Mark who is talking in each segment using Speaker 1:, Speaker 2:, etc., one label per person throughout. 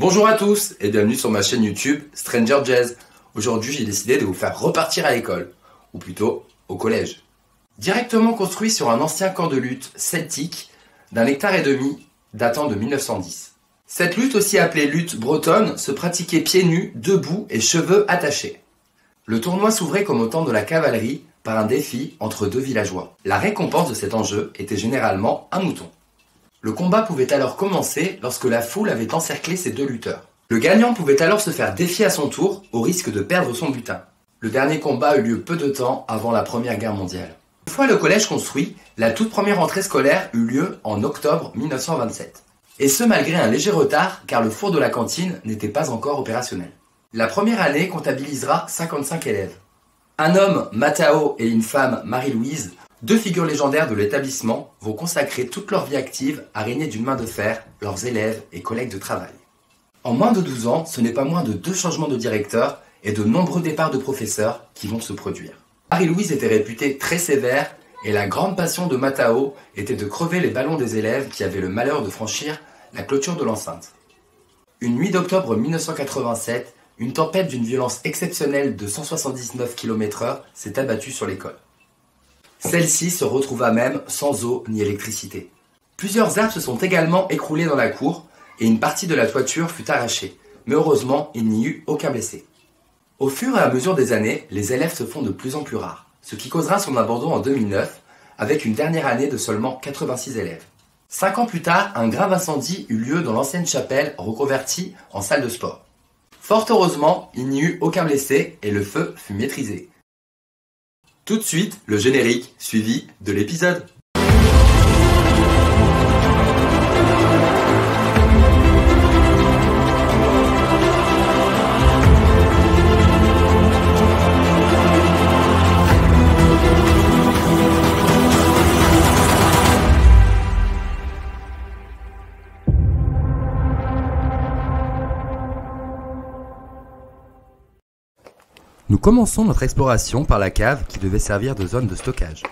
Speaker 1: Bonjour à tous et bienvenue sur ma chaîne YouTube Stranger Jazz. Aujourd'hui, j'ai décidé de vous faire repartir à l'école, ou plutôt au collège. Directement construit sur un ancien camp de lutte celtique d'un hectare et demi datant de 1910. Cette lutte, aussi appelée lutte bretonne, se pratiquait pieds nus, debout et cheveux attachés. Le tournoi s'ouvrait comme au temps de la cavalerie par un défi entre deux villageois. La récompense de cet enjeu était généralement un mouton. Le combat pouvait alors commencer lorsque la foule avait encerclé ces deux lutteurs. Le gagnant pouvait alors se faire défier à son tour au risque de perdre son butin. Le dernier combat eut lieu peu de temps avant la Première Guerre mondiale. Une fois le collège construit, la toute première rentrée scolaire eut lieu en octobre 1927. Et ce malgré un léger retard car le four de la cantine n'était pas encore opérationnel. La première année comptabilisera 55 élèves. Un homme, Matao, et une femme, Marie-Louise, deux figures légendaires de l'établissement, vont consacrer toute leur vie active à régner d'une main de fer leurs élèves et collègues de travail. En moins de 12 ans, ce n'est pas moins de deux changements de directeur et de nombreux départs de professeurs qui vont se produire. Marie-Louise était réputée très sévère et la grande passion de Matao était de crever les ballons des élèves qui avaient le malheur de franchir la clôture de l'enceinte. Une nuit d'octobre 1987, une tempête d'une violence exceptionnelle de 179 km/h s'est abattue sur l'école. Celle-ci se retrouva même sans eau ni électricité. Plusieurs arbres se sont également écroulés dans la cour et une partie de la toiture fut arrachée, mais heureusement il n'y eut aucun blessé. Au fur et à mesure des années, les élèves se font de plus en plus rares, ce qui causera son abandon en 2009 avec une dernière année de seulement 86 élèves. Cinq ans plus tard, un grave incendie eut lieu dans l'ancienne chapelle reconvertie en salle de sport. Fort heureusement, il n'y eut aucun blessé et le feu fut maîtrisé. Tout de suite, le générique suivi de l'épisode. Nous commençons notre exploration par la cave qui devait servir de zone de stockage.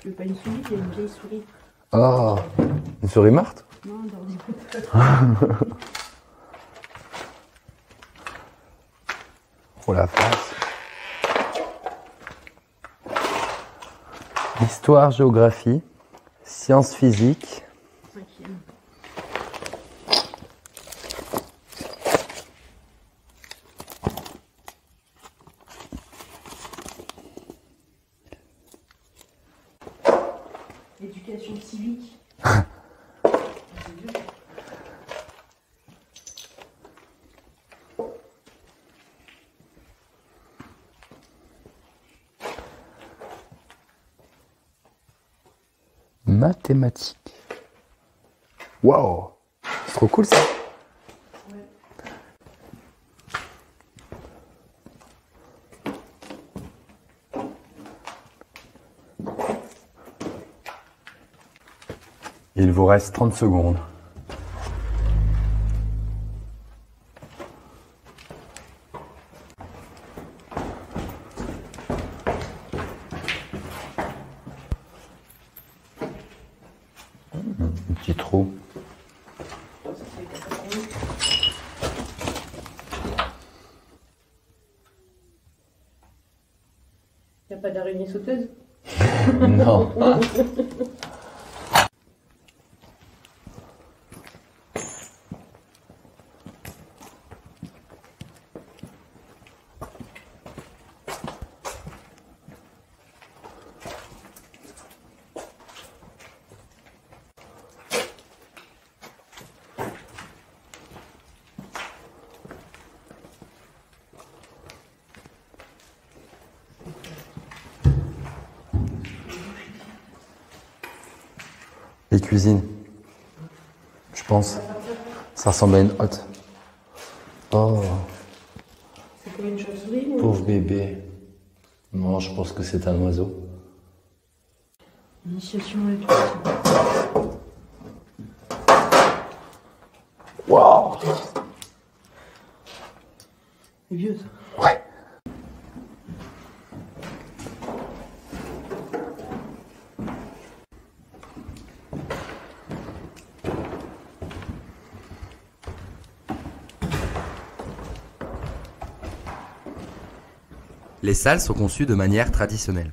Speaker 2: Tu veux pas une souris a une vieille souris.
Speaker 3: Oh Une souris morte
Speaker 2: Non, d'ordinateur.
Speaker 3: Oh la face Histoire, géographie, sciences physiques,
Speaker 2: Civique.
Speaker 3: mathématiques. Waouh C'est trop cool ça Il vous reste 30 secondes. Un petit trou.
Speaker 2: Il n'y a pas d'araignée sauteuse?
Speaker 1: Non. Les cuisines. Je pense. Ça ressemble à une hotte. Oh,
Speaker 2: C'est comme une chauve-souris ou-
Speaker 1: pauvre bébé. Non, je pense que c'est un oiseau.
Speaker 2: Initiation.
Speaker 1: Waouh
Speaker 2: C'est vieux ça.
Speaker 1: Ouais.
Speaker 4: Les salles sont conçues de manière traditionnelle.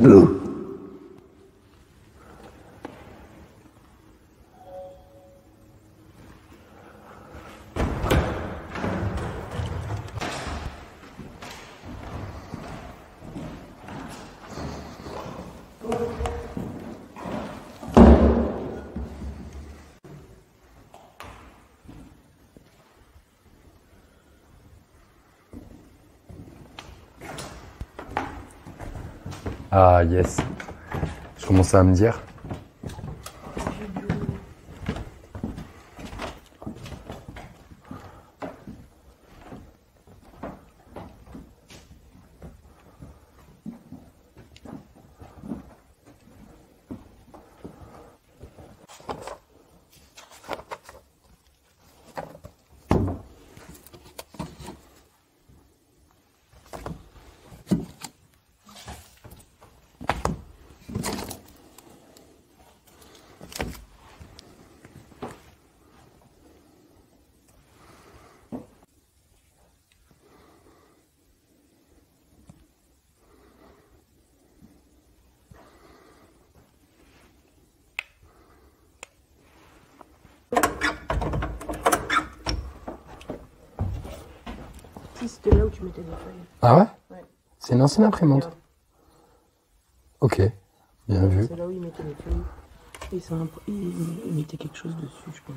Speaker 4: blue.
Speaker 1: Ah yes. Je commençais à me dire.
Speaker 2: Si, tu mettais des feuilles.
Speaker 1: Ah ouais
Speaker 2: Ouais.
Speaker 1: C'est une ancienne imprimante. Ok. Bien vu.
Speaker 2: C'est là où ils mettaient les feuilles. Et ça, ils, ils mettaient quelque chose dessus, je pense.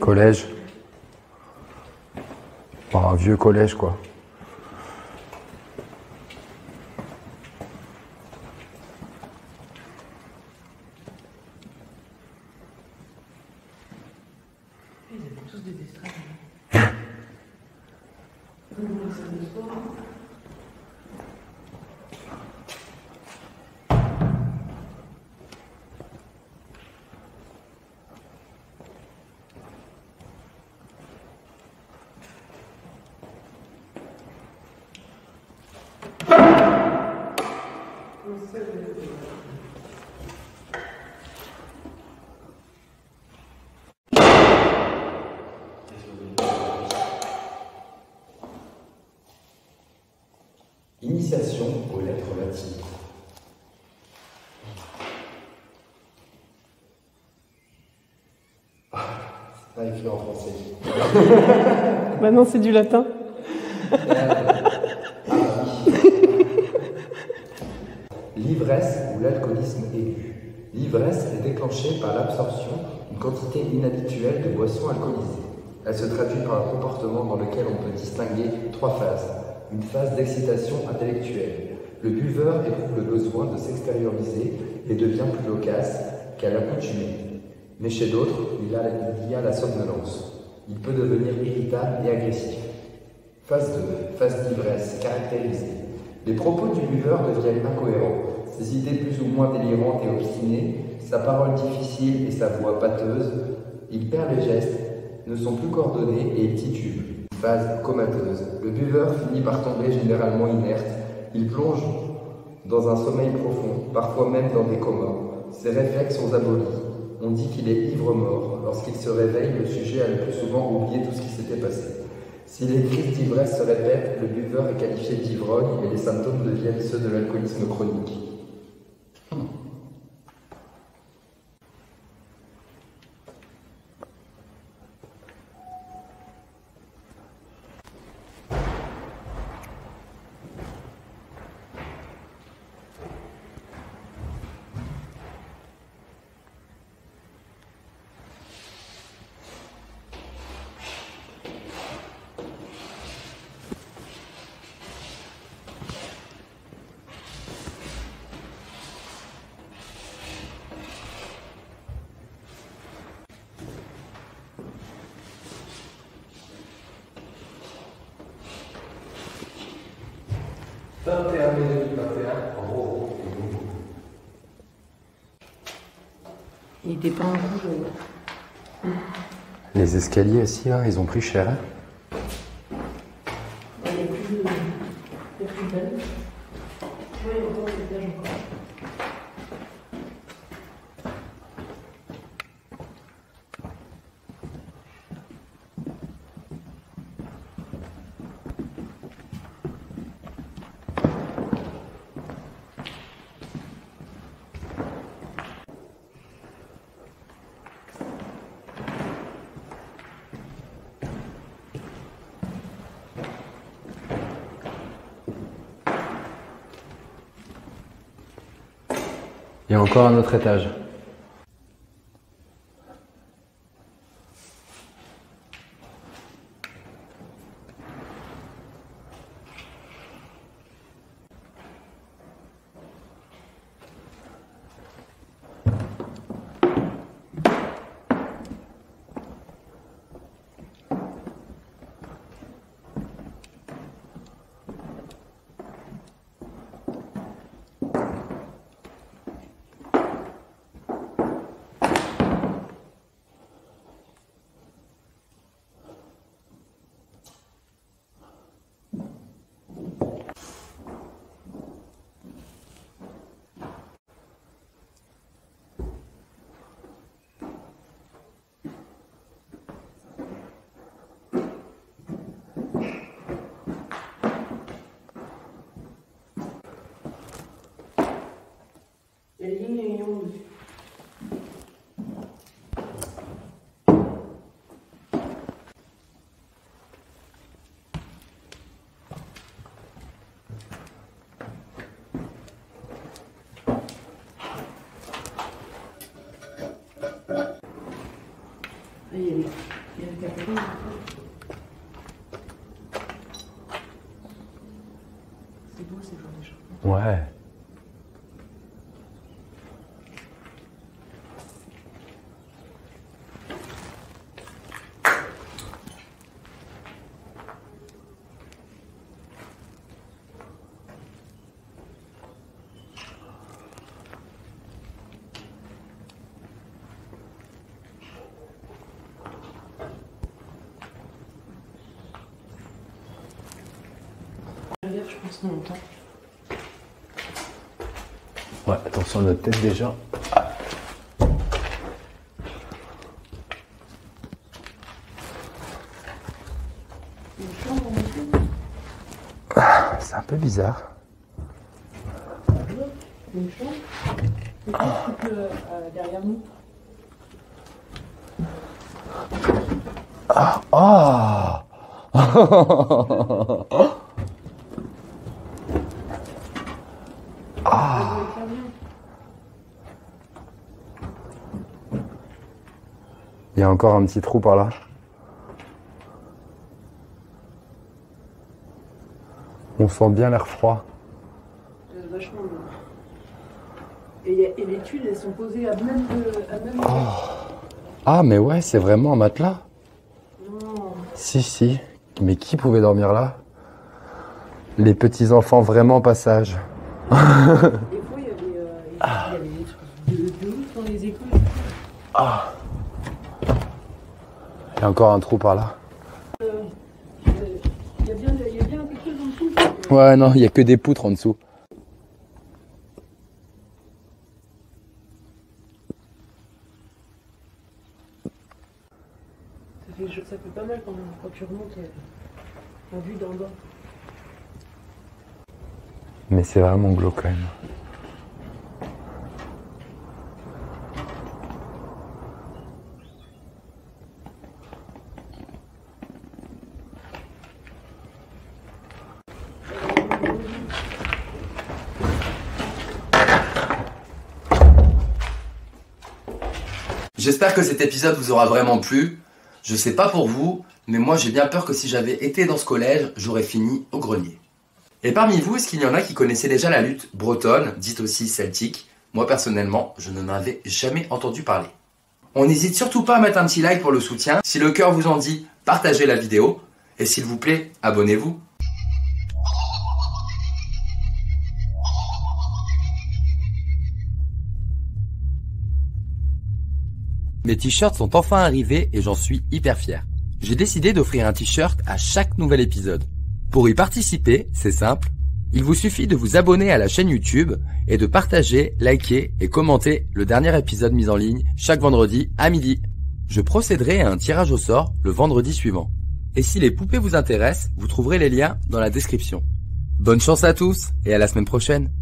Speaker 1: Collège. Vieux collège, quoi. Pas écrit en français.
Speaker 2: Maintenant, c'est du latin.
Speaker 4: L'ivresse ou l'alcoolisme aigu. L'ivresse est déclenchée par l'absorption d'une quantité inhabituelle de boissons alcoolisées.
Speaker 1: Elle se traduit par un comportement dans lequel on peut distinguer trois phases. Une phase d'excitation intellectuelle. Le buveur éprouve le besoin de s'extérioriser et devient plus loquace qu'à l'accoutumée. Mais chez d'autres, il, y a la somnolence. Il peut devenir irritable et agressif. Phase 2, phase d'ivresse caractérisée. Les propos du buveur deviennent incohérents. Ses idées plus ou moins délirantes et obstinées, sa parole difficile et sa voix pâteuse, il perd les gestes, ne sont plus coordonnés et il titube. Phase comateuse. Le buveur finit par tomber généralement inerte. Il plonge dans un sommeil profond, parfois même dans des comas. Ses réflexes sont abolis. On dit qu'il est ivre-mort. Lorsqu'il se réveille, le sujet a le plus souvent oublié tout ce qui s'était passé. Si les crises d'ivresse se répètent, le buveur est qualifié d'ivrogne et les symptômes deviennent ceux de l'alcoolisme chronique.
Speaker 2: Il était pas en rouge.
Speaker 5: Les escaliers aussi, là, ils ont pris cher. hein.
Speaker 2: Il y a plus de. Il y a plus de dalle. Oui, il y a encore des étages encore.
Speaker 5: Il y a encore un autre étage. Il y a des lignes et des lignes dessus. Ah, il y a les- il y a le capelin. C'est beau ces genre de choses. Ouais. Ouais, attention à notre tête déjà. C'est un peu bizarre.
Speaker 2: Une chambre. Euh, euh, derrière nous?
Speaker 5: Ah
Speaker 2: Ah. Ah.
Speaker 5: Il y a encore un petit trou par là.
Speaker 3: On sent bien l'air froid.
Speaker 2: Vachement. Et, et, les tuiles, elles sont posées à même, de, à même. Oh.
Speaker 3: Ah, mais ouais, c'est vraiment un matelas. Si, si. Mais qui pouvait dormir là? Les petits-enfants vraiment passage.
Speaker 2: Des fois, il y avait, euh, des trucs de, de ouf dans les écoles.
Speaker 3: Il y a encore un trou par là.
Speaker 2: Euh, Il y, a bien, y a bien quelque chose en dessous.
Speaker 3: Ouais, non, il y a que des poutres en dessous.
Speaker 2: Ça fait, ça fait pas mal quand, quand tu remontes euh, en vue d'en bas.
Speaker 3: Mais c'est vraiment glauque quand même.
Speaker 1: J'espère que cet épisode vous aura vraiment plu. Je sais pas pour vous, mais moi j'ai bien peur que si j'avais été dans ce collège, j'aurais fini au grenier. Et parmi vous, est-ce qu'il y en a qui connaissaient déjà la lutte bretonne, dite aussi celtique? Moi personnellement, je n'en avais jamais entendu parler. On n'hésite surtout pas à mettre un petit like pour le soutien. Si le cœur vous en dit, partagez la vidéo. Et s'il vous plaît, abonnez-vous. Mes t-shirts sont enfin arrivés et j'en suis hyper fier. J'ai décidé d'offrir un t-shirt à chaque nouvel épisode. Pour y participer, c'est simple. Il vous suffit de vous abonner à la chaîne YouTube et de partager, liker et commenter le dernier épisode mis en ligne chaque vendredi à midi. Je procéderai à un tirage au sort le vendredi suivant. Et si les poupées vous intéressent, vous trouverez les liens dans la description. Bonne chance à tous et à la semaine prochaine